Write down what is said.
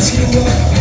lights you up.